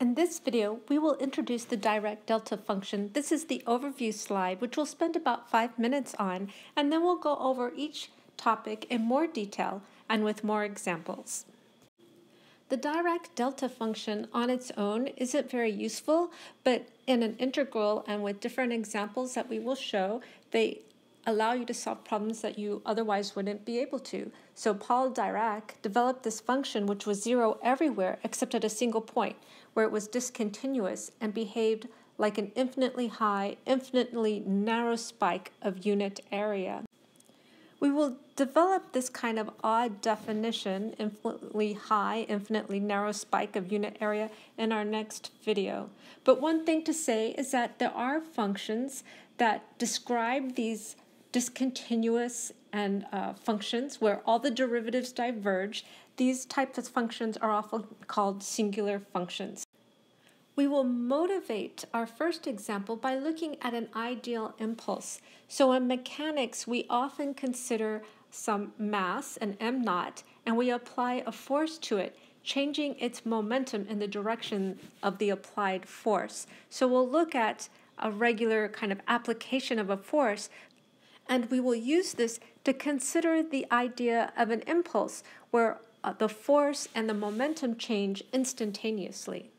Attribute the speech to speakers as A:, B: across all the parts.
A: In this video, we will introduce the Dirac delta function. This is the overview slide, which we'll spend about five minutes on, and then we'll go over each topic in more detail and with more examples. The Dirac delta function on its own isn't very useful, but in an integral and with different examples that we will show, they allow you to solve problems that you otherwise wouldn't be able to. So Paul Dirac developed this function which was zero everywhere except at a single point, where it was discontinuous and behaved like an infinitely high, infinitely narrow spike of unit area. We will develop this kind of odd definition, infinitely high, infinitely narrow spike of unit area, in our next video. But one thing to say is that there are functions that describe these discontinuous and uh, functions where all the derivatives diverge, these types of functions are often called singular functions. We will motivate our first example by looking at an ideal impulse. So in mechanics, we often consider some mass, an m naught, and we apply a force to it, changing its momentum in the direction of the applied force. So we'll look at a regular kind of application of a force, and we will use this to consider the idea of an impulse where uh, the force and the momentum change instantaneously.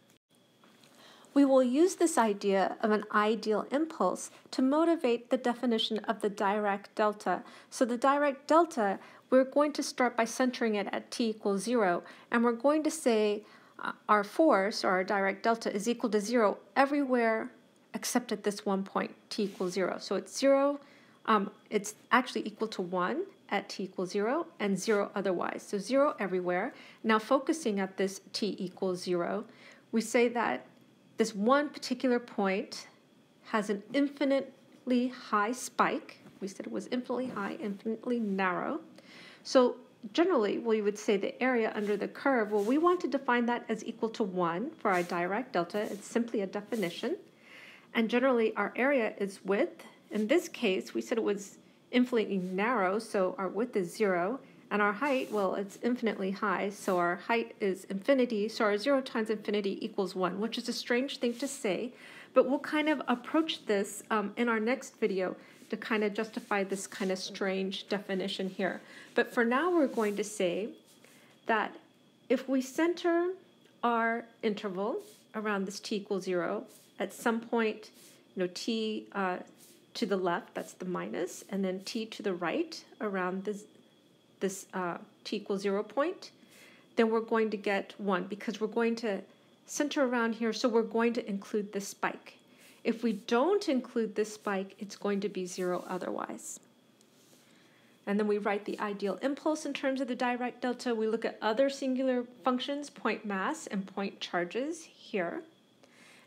A: We will use this idea of an ideal impulse to motivate the definition of the Dirac delta. So the Dirac delta, we're going to start by centering it at t equals 0, and we're going to say uh, our force, or our Dirac delta, is equal to 0 everywhere except at this one point, t equals 0. So it's 0 um, it's actually equal to 1 at t equals 0 and 0 otherwise. So 0 everywhere. Now focusing at this t equals 0, we say that this one particular point has an infinitely high spike. We said it was infinitely high, infinitely narrow. So generally, we would say the area under the curve, well, we want to define that as equal to 1 for our Dirac delta. It's simply a definition. And generally, our area is width in this case, we said it was infinitely narrow, so our width is zero, and our height, well, it's infinitely high, so our height is infinity, so our zero times infinity equals one, which is a strange thing to say, but we'll kind of approach this um, in our next video to kind of justify this kind of strange definition here. But for now, we're going to say that if we center our interval around this t equals zero, at some point, you know, t uh, to the left, that's the minus, and then t to the right around this, this uh, t equals 0 point, then we're going to get 1 because we're going to center around here, so we're going to include this spike. If we don't include this spike, it's going to be 0 otherwise. And then we write the ideal impulse in terms of the Dirac delta. We look at other singular functions, point mass and point charges here.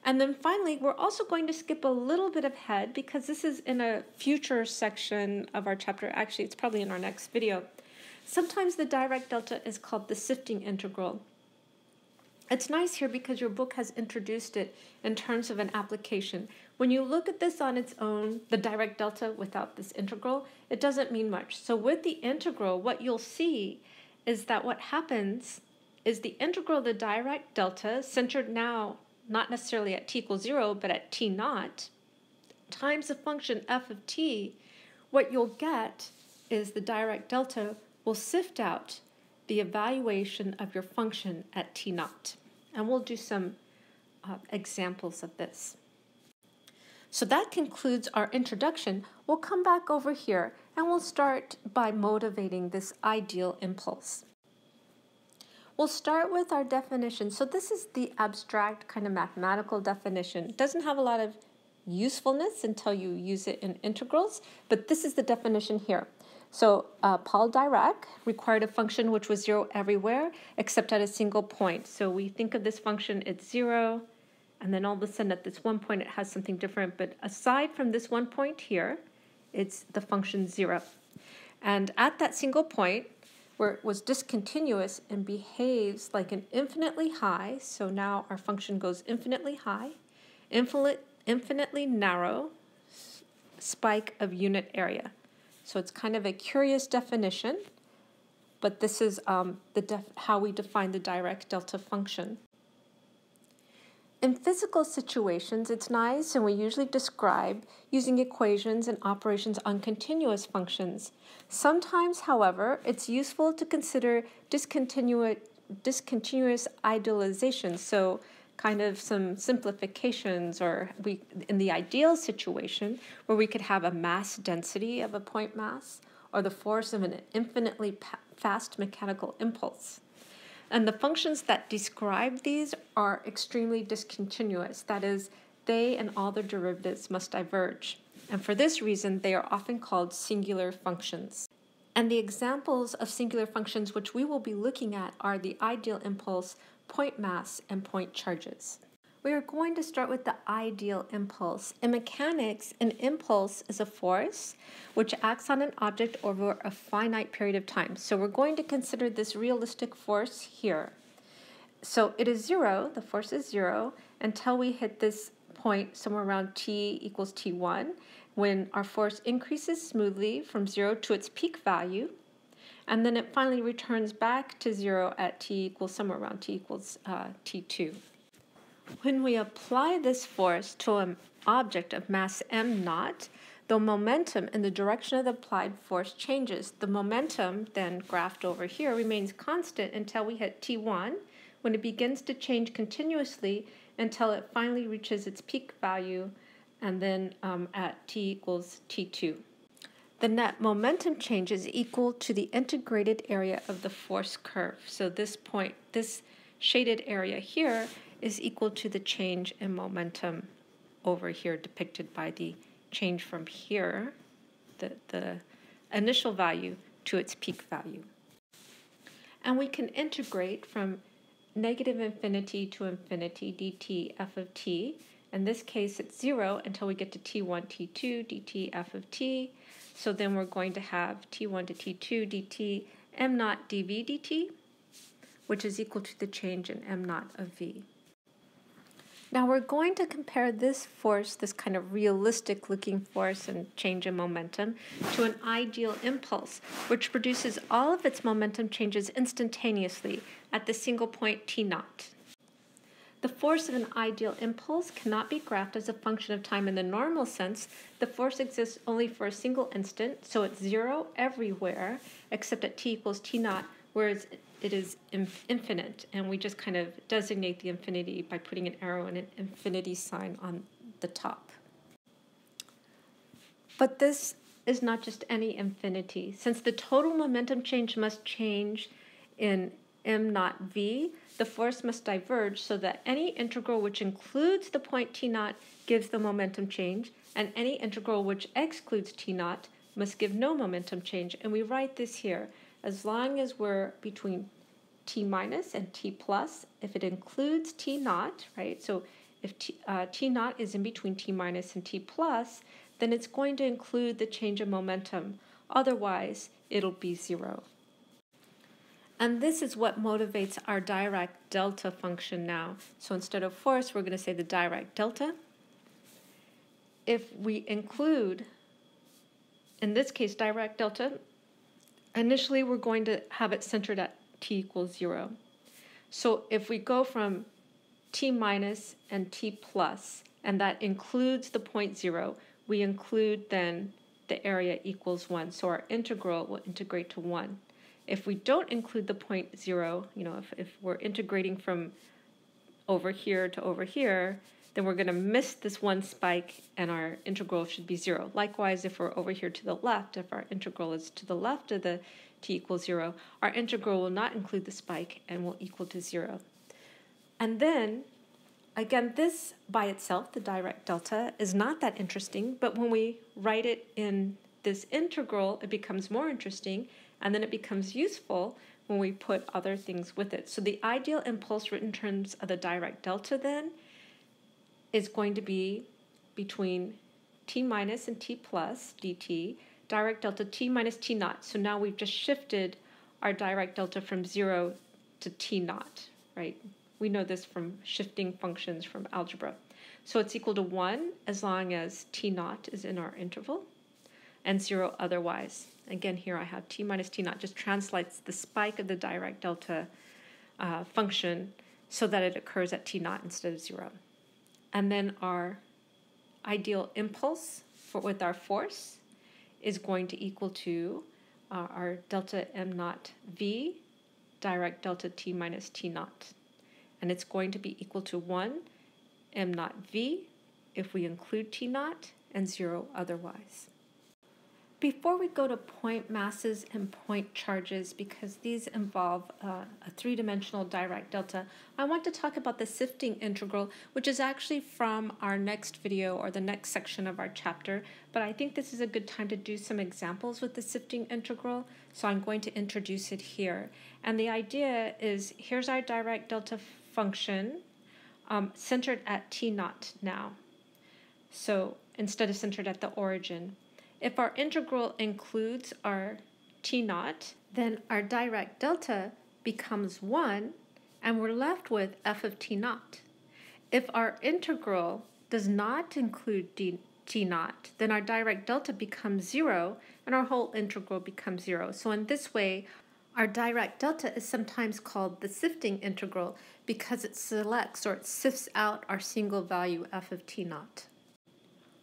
A: And then finally, we're also going to skip a little bit ahead because this is in a future section of our chapter. Actually, it's probably in our next video. Sometimes the Dirac delta is called the sifting integral. It's nice here because your book has introduced it in terms of an application. When you look at this on its own, the Dirac delta without this integral, it doesn't mean much. So with the integral, what you'll see is that what happens is the integral of the Dirac delta, centered now not necessarily at t equals 0, but at t naught, times the function f of t, what you'll get is the Dirac delta will sift out the evaluation of your function at t naught. And we'll do some uh, examples of this. So that concludes our introduction. We'll come back over here and we'll start by motivating this ideal impulse. We'll start with our definition. So this is the abstract kind of mathematical definition. It doesn't have a lot of usefulness until you use it in integrals, but this is the definition here. So uh, Paul Dirac required a function which was zero everywhere except at a single point. So we think of this function, it's zero, and then all of a sudden at this one point it has something different. But aside from this one point here, it's the function zero. And at that single point, where it was discontinuous and behaves like an infinitely high, so now our function goes infinitely high, infinite, infinitely narrow spike of unit area. So it's kind of a curious definition, but this is um, the how we define the Dirac delta function. In physical situations, it's nice and we usually describe using equations and operations on continuous functions. Sometimes, however, it's useful to consider discontinuous, idealizations, so kind of some simplifications or we in the ideal situation where we could have a mass density of a point mass or the force of an infinitely fast mechanical impulse. And the functions that describe these are extremely discontinuous. That is, they and all their derivatives must diverge. And for this reason, they are often called singular functions. And the examples of singular functions which we will be looking at are the ideal impulse, point mass, and point charges. We are going to start with the ideal impulse. In mechanics, an impulse is a force which acts on an object over a finite period of time. So we're going to consider this realistic force here. So it is zero, the force is zero, until we hit this point somewhere around t equals t1, when our force increases smoothly from zero to its peak value, and then it finally returns back to zero at t equals somewhere around t equals uh, t2. When we apply this force to an object of mass m naught, the momentum in the direction of the applied force changes. The momentum, then graphed over here, remains constant until we hit t1, when it begins to change continuously until it finally reaches its peak value, and then um, at t equals t2. The net momentum change is equal to the integrated area of the force curve. So this point, this shaded area here is equal to the change in momentum over here depicted by the change from here, the, the initial value, to its peak value. And we can integrate from negative infinity to infinity dt f of t. In this case, it's 0 until we get to t1, t2, dt f of t. So then we're going to have t1 to t2 dt m naught dv dt, which is equal to the change in m naught of v. Now we're going to compare this force, this kind of realistic looking force and change in momentum, to an ideal impulse, which produces all of its momentum changes instantaneously at the single point t naught. The force of an ideal impulse cannot be graphed as a function of time in the normal sense. The force exists only for a single instant, so it's zero everywhere except at t equals t naught, whereas it is infinite, and we just kind of designate the infinity by putting an arrow and an infinity sign on the top. But this is not just any infinity. Since the total momentum change must change in m naught v, the force must diverge so that any integral which includes the point t naught gives the momentum change, and any integral which excludes t naught must give no momentum change. And we write this here as long as we're between t minus and t plus, if it includes t naught, right? So if t, uh, t naught is in between t minus and t plus, then it's going to include the change of momentum. Otherwise, it'll be zero. And this is what motivates our Dirac delta function now. So instead of force, we're going to say the Dirac delta. If we include, in this case, Dirac delta, initially we're going to have it centered at t equals 0. So if we go from t minus and t plus, and that includes the point 0, we include then the area equals 1. So our integral will integrate to 1. If we don't include the point 0, you know, if, if we're integrating from over here to over here, then we're going to miss this one spike and our integral should be 0. Likewise, if we're over here to the left, if our integral is to the left of the t equals 0, our integral will not include the spike and will equal to 0. And then, again, this by itself, the Dirac delta, is not that interesting, but when we write it in this integral, it becomes more interesting, and then it becomes useful when we put other things with it. So the ideal impulse written in terms of the Dirac delta then is going to be between t minus and t plus dt, Dirac delta t minus t naught. So now we've just shifted our Dirac delta from 0 to t naught, right? We know this from shifting functions from algebra. So it's equal to 1 as long as t naught is in our interval, and 0 otherwise. Again, here I have t minus t naught just translates the spike of the Dirac delta uh, function so that it occurs at t naught instead of 0. And then our ideal impulse for, with our force is going to equal to uh, our delta m naught v Dirac delta t minus t naught. And it's going to be equal to 1 m naught v if we include t naught and 0 otherwise. Before we go to point masses and point charges, because these involve uh, a three-dimensional Dirac delta, I want to talk about the sifting integral, which is actually from our next video or the next section of our chapter, but I think this is a good time to do some examples with the sifting integral, so I'm going to introduce it here. And the idea is, here's our Dirac delta function, um, centered at t naught now. So instead of centered at the origin. If our integral includes our t naught, then our Dirac delta becomes 1, and we're left with f of t naught. If our integral does not include d, t naught, then our Dirac delta becomes 0, and our whole integral becomes 0. So in this way, our Dirac delta is sometimes called the sifting integral because it selects or it sifts out our single value f of t naught.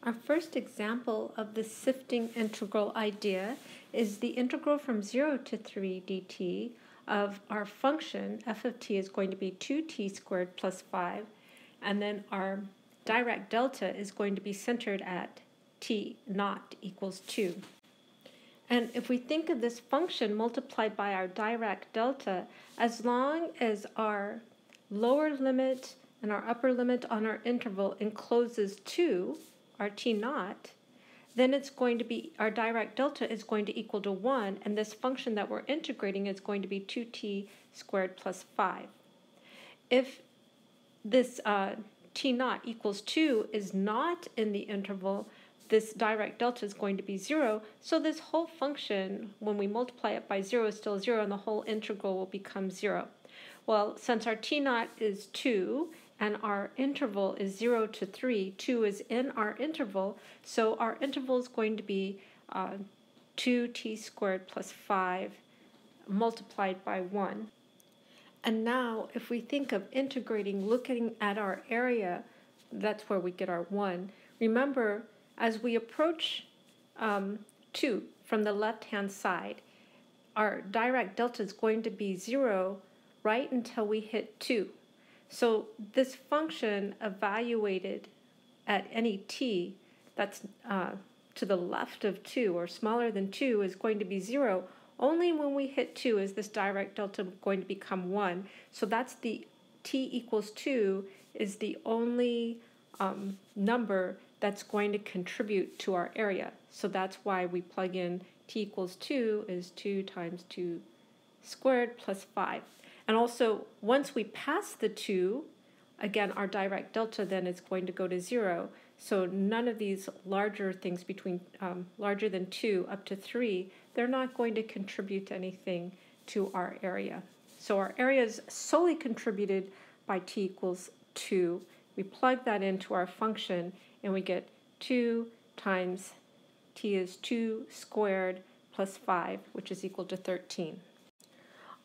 A: Our first example of the sifting integral idea is the integral from 0 to 3 dt of our function f of t is going to be 2t squared plus 5, and then our Dirac delta is going to be centered at t naught equals 2. And if we think of this function multiplied by our Dirac delta, as long as our lower limit and our upper limit on our interval encloses 2, our t naught, then it's going to be, our Dirac delta is going to equal to 1, and this function that we're integrating is going to be 2t squared plus 5. If this uh, t naught equals 2 is not in the interval, this Dirac delta is going to be 0, so this whole function, when we multiply it by 0, is still 0, and the whole integral will become 0. Well, since our t naught is 2, and our interval is 0 to 3, 2 is in our interval, so our interval is going to be uh, 2t squared plus 5 multiplied by 1. And now, if we think of integrating, looking at our area, that's where we get our 1. Remember, as we approach um, 2 from the left-hand side, our Dirac delta is going to be 0 right until we hit 2. So this function evaluated at any t that's uh, to the left of 2 or smaller than 2 is going to be 0. Only when we hit 2 is this Dirac delta going to become 1. So that's the t equals 2 is the only um, number that's going to contribute to our area. So that's why we plug in t equals 2 is 2 times 2 squared plus 5. And also, once we pass the 2, again, our Dirac delta then is going to go to 0. So none of these larger things between um, larger than 2 up to 3, they're not going to contribute anything to our area. So our area is solely contributed by t equals 2. We plug that into our function, and we get 2 times t is 2 squared plus 5, which is equal to 13.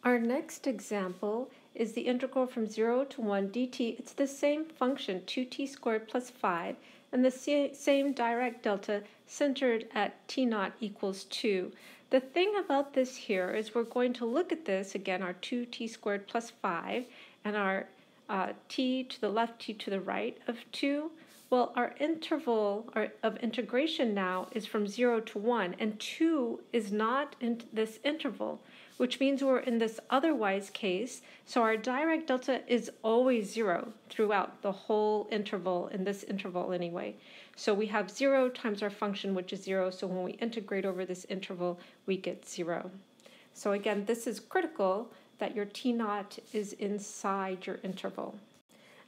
A: Our next example is the integral from 0 to 1 dt. It's the same function, 2t squared plus 5, and the same Dirac delta centered at t naught equals 2. The thing about this here is we're going to look at this, again, our 2t squared plus 5, and our uh, t to the left, t to the right of 2. Well, our interval of integration now is from 0 to 1, and 2 is not in this interval which means we're in this otherwise case. So our Dirac delta is always zero throughout the whole interval, in this interval anyway. So we have zero times our function, which is zero. So when we integrate over this interval, we get zero. So again, this is critical that your T naught is inside your interval.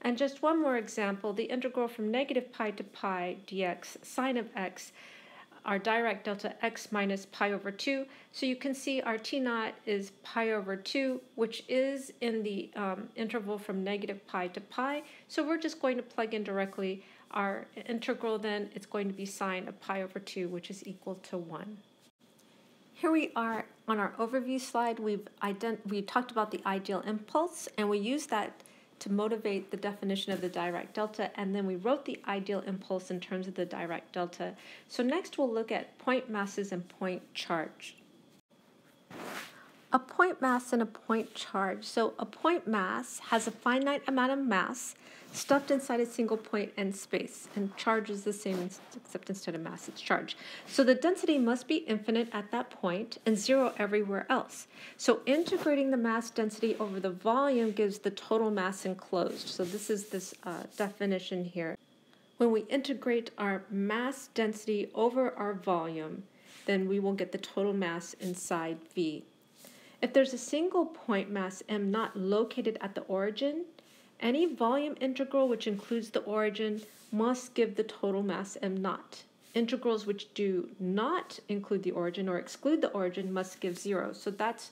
A: And just one more example, the integral from negative pi to pi dx sine of x our Dirac delta x minus pi over 2. So you can see our t naught is pi over 2, which is in the um, interval from negative pi to pi. So we're just going to plug in directly our integral then. It's going to be sine of pi over 2, which is equal to 1. Here we are on our overview slide. We've ident- we talked about the ideal impulse, and we use that to motivate the definition of the Dirac delta, and then we wrote the ideal impulse in terms of the Dirac delta. So next we'll look at point masses and point charge. A point mass and a point charge. So a point mass has a finite amount of mass stuffed inside a single and space, and charge is the same except instead of mass, it's charge. So the density must be infinite at that point and zero everywhere else. So integrating the mass density over the volume gives the total mass enclosed. So this is this uh, definition here. When we integrate our mass density over our volume, then we will get the total mass inside V. If there's a single point mass m naught located at the origin, any volume integral which includes the origin must give the total mass m naught. Integrals which do not include the origin or exclude the origin must give zero. So that's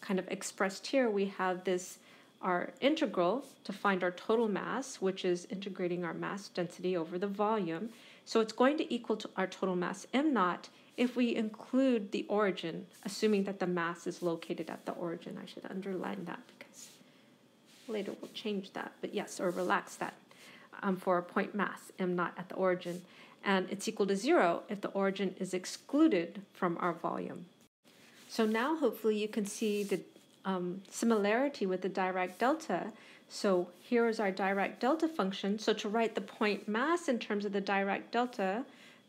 A: kind of expressed here. We have this our integral to find our total mass, which is integrating our mass density over the volume. So it's going to equal to our total mass m naught if we include the origin, assuming that the mass is located at the origin. I should underline that Later we'll change that, but yes, or relax that um, for a point mass, m naught at the origin. And it's equal to zero if the origin is excluded from our volume. So now hopefully you can see the um, similarity with the Dirac delta. So here is our Dirac delta function. So to write the point mass in terms of the Dirac delta,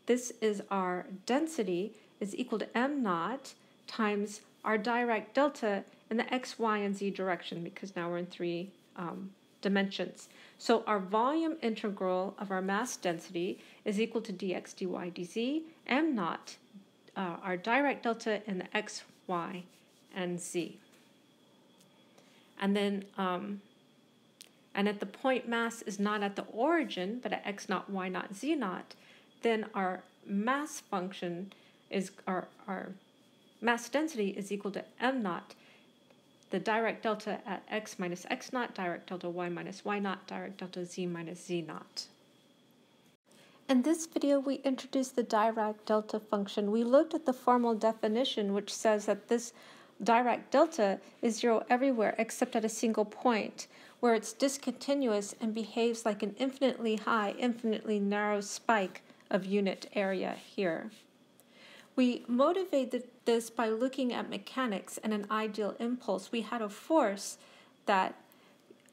A: this is our density is equal to m naught times our Dirac delta in the x, y, and z direction because now we're in three um, dimensions. So our volume integral of our mass density is equal to dx dy dz, m naught, uh, our Dirac delta in the x, y, and z. And then, um, and at the point mass is not at the origin, but at x naught, y naught, z naught, then our mass function is, our, our mass density is equal to m naught the Dirac delta at x minus x naught, Dirac delta y minus y naught, Dirac delta z minus z naught. In this video, we introduced the Dirac delta function. We looked at the formal definition, which says that this Dirac delta is zero everywhere except at a single point, where it's discontinuous and behaves like an infinitely high, infinitely narrow spike of unit area here. We motivated this by looking at mechanics and an ideal impulse. We had a force that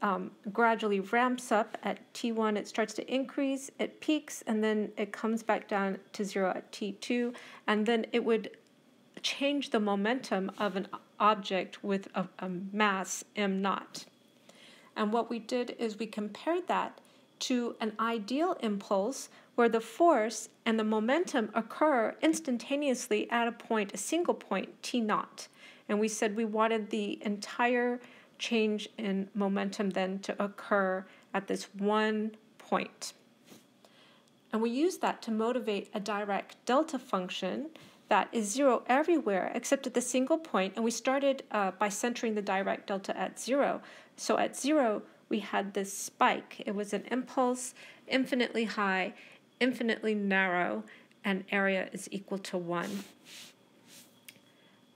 A: um, gradually ramps up at T1, it starts to increase, it peaks, and then it comes back down to zero at T2, and then it would change the momentum of an object with a, a mass m naught. And what we did is we compared that to an ideal impulse where the force and the momentum occur instantaneously at a point, a single point, t naught. And we said we wanted the entire change in momentum then to occur at this one point. And we use that to motivate a Dirac delta function that is zero everywhere except at the single point. And we started uh, by centering the Dirac delta at zero. So at zero, we had this spike. It was an impulse, infinitely high, infinitely narrow, and area is equal to 1.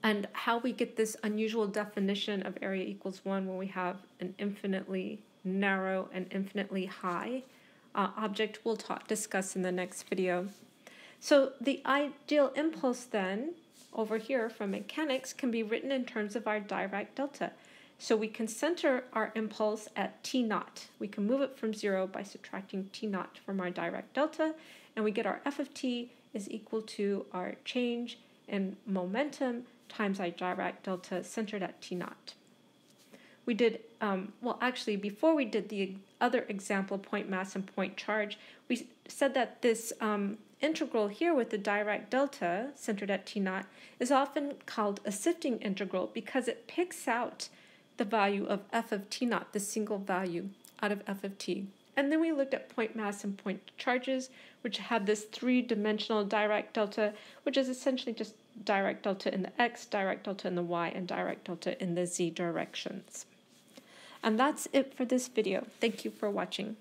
A: And how we get this unusual definition of area equals 1 when we have an infinitely narrow and infinitely high uh, object we'll talk, discuss in the next video. So the ideal impulse then, over here from mechanics, can be written in terms of our Dirac delta. So we can center our impulse at t naught. We can move it from zero by subtracting t naught from our Dirac delta, and we get our f of t is equal to our change in momentum times our Dirac delta centered at t naught. We did, um, well, actually, before we did the other example, point mass and point charge, we said that this um, integral here with the Dirac delta centered at t naught is often called a sifting integral because it picks out the value of f of t naught, the single value out of f of t. And then we looked at point mass and point charges, which have this three-dimensional Dirac delta, which is essentially just Dirac delta in the x, Dirac delta in the y, and Dirac delta in the z directions. And that's it for this video. Thank you for watching.